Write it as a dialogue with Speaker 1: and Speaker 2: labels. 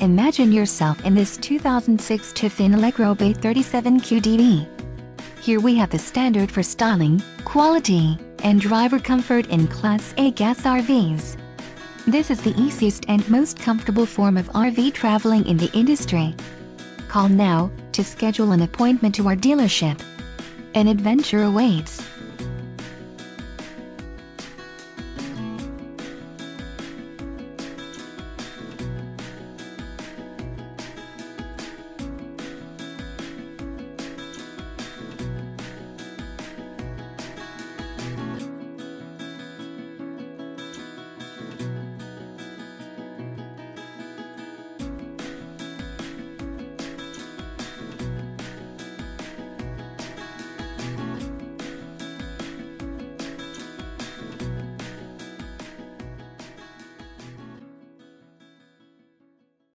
Speaker 1: Imagine yourself in this 2006 Tiffin Allegro Bay 37 QDB. Here we have the standard for styling, quality, and driver comfort in Class A gas RVs. This is the easiest and most comfortable form of RV traveling in the industry. Call now to schedule an appointment to our dealership. An adventure awaits.